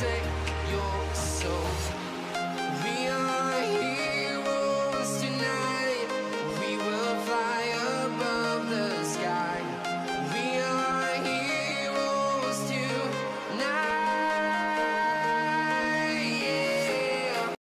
Take your soul.